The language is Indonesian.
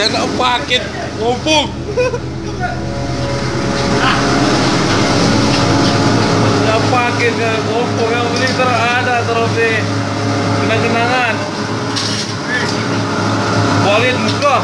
saya tak paket ngumpuk tak paket ke ngumpuk yang penting terada trofi kenang-kenangan. Boleh muka